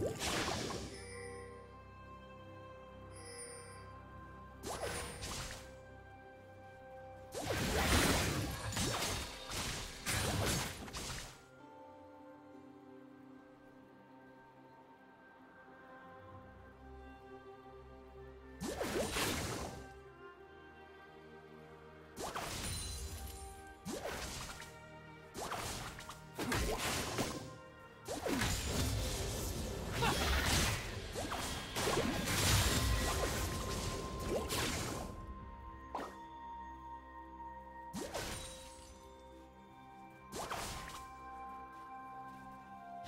you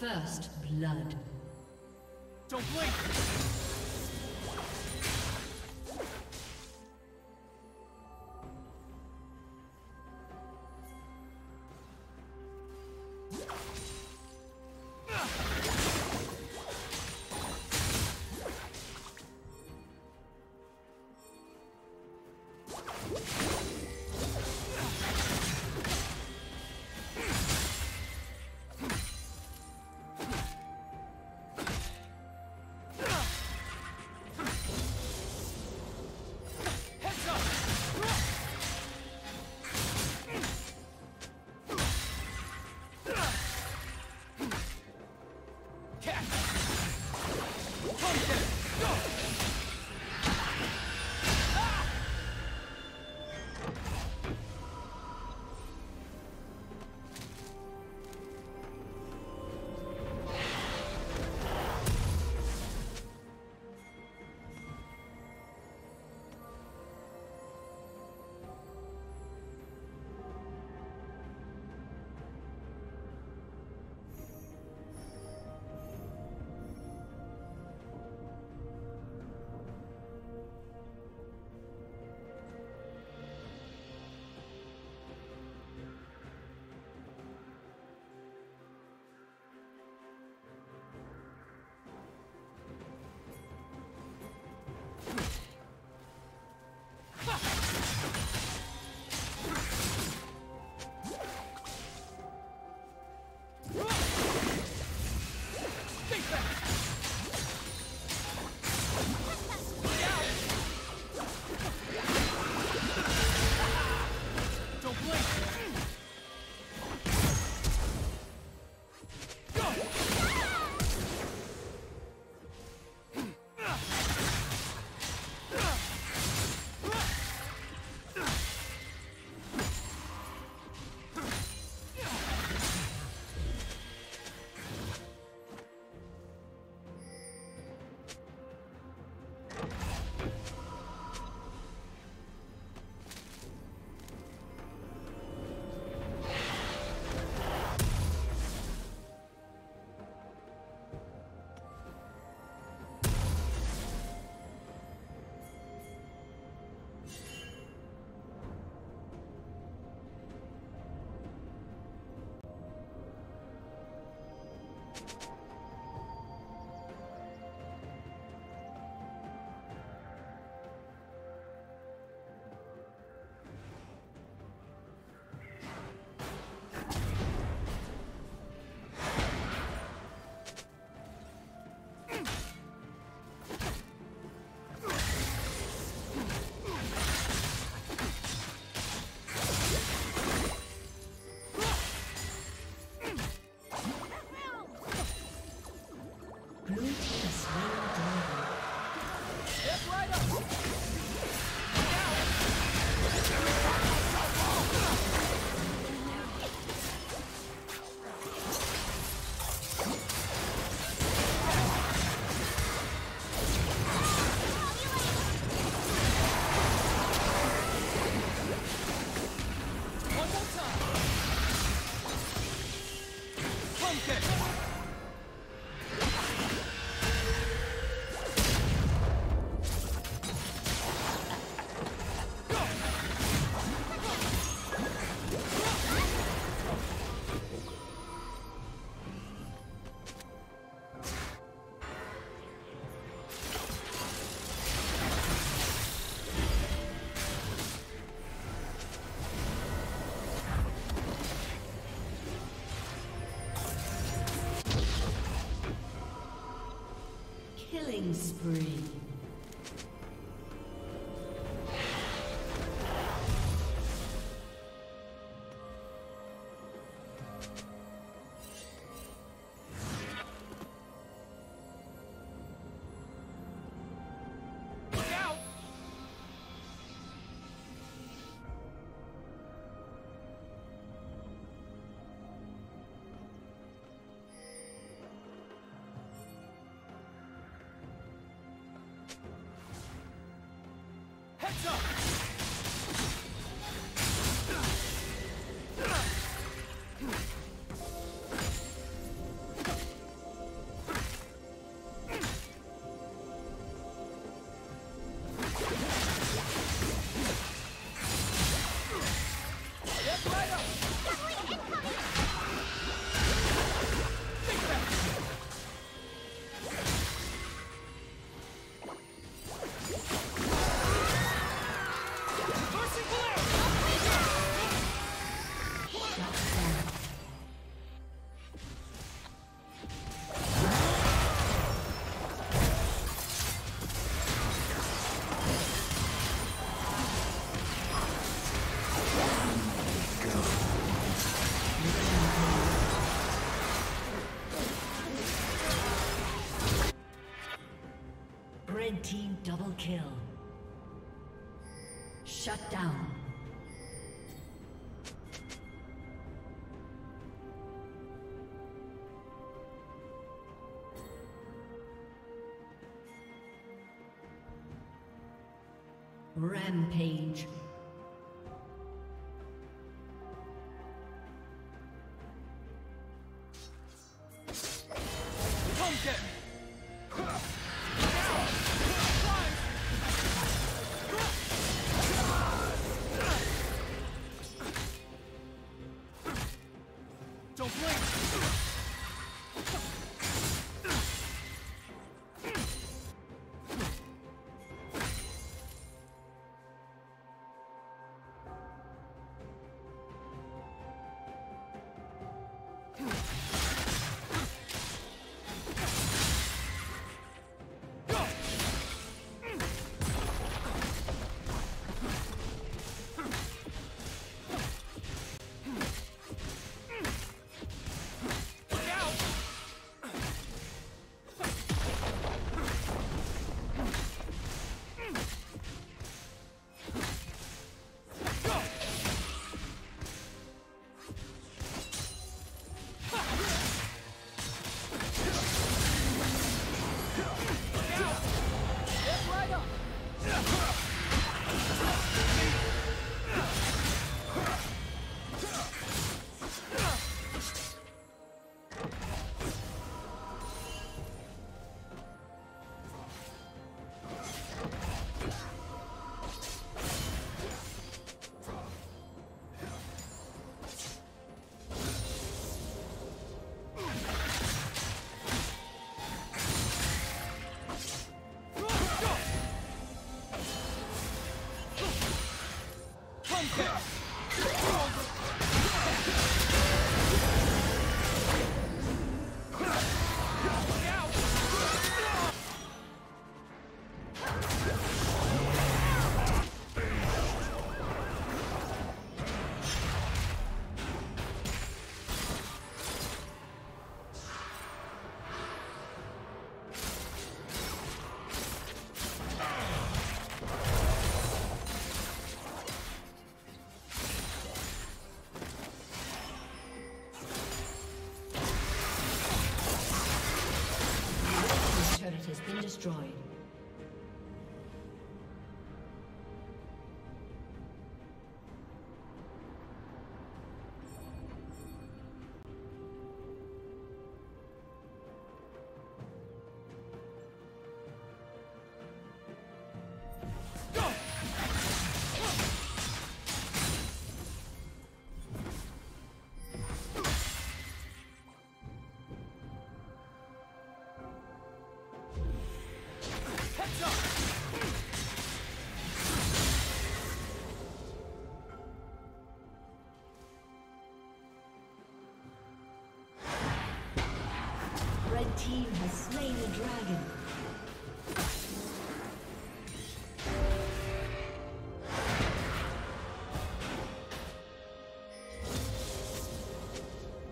First blood. Don't blink! Spree. Heads up! Kill. Shut down. Rampage.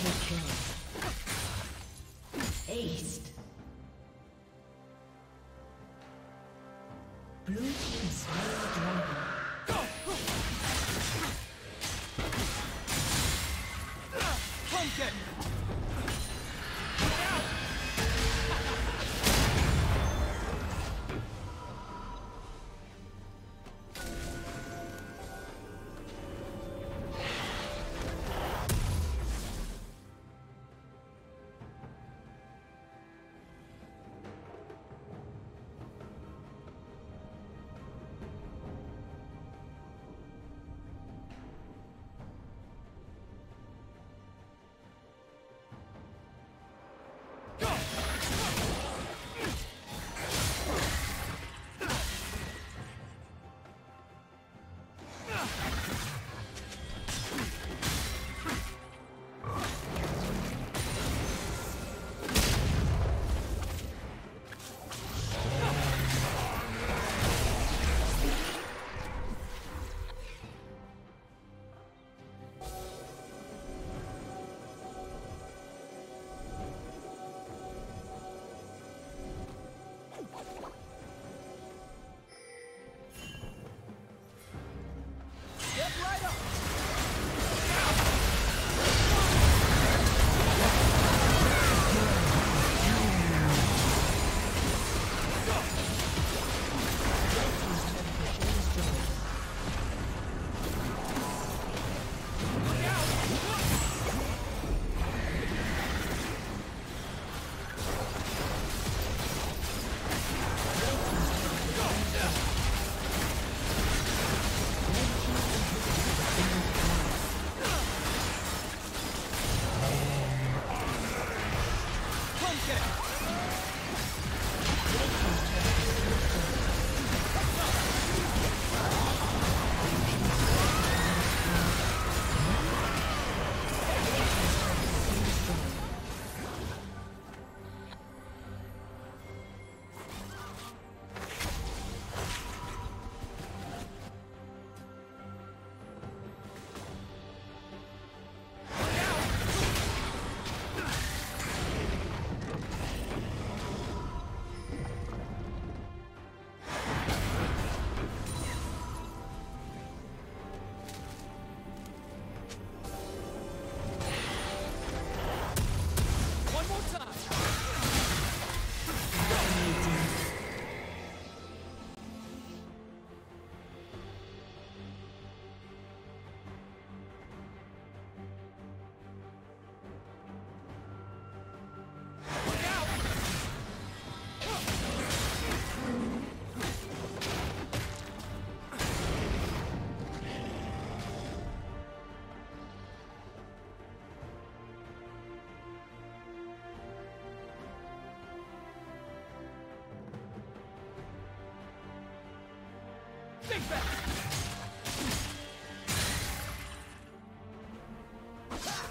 Team kill. Step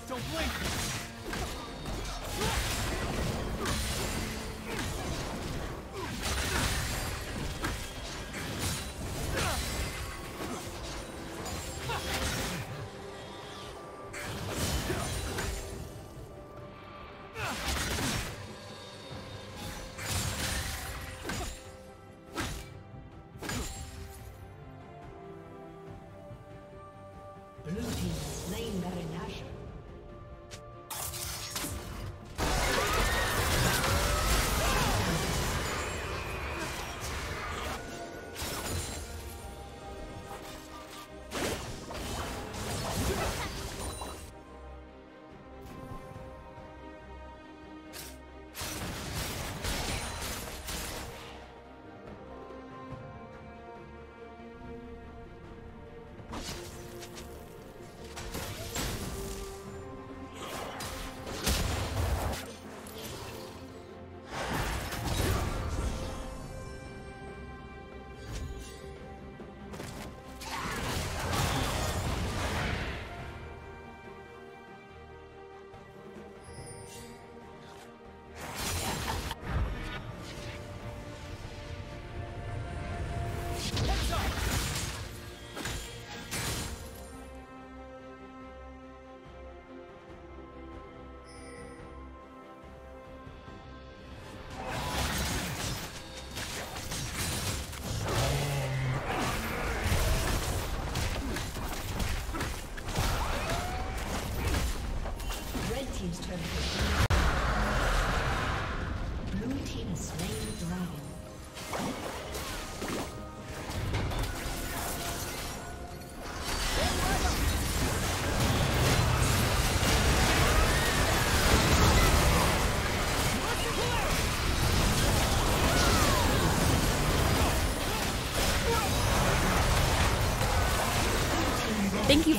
Don't blink!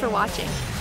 For watching.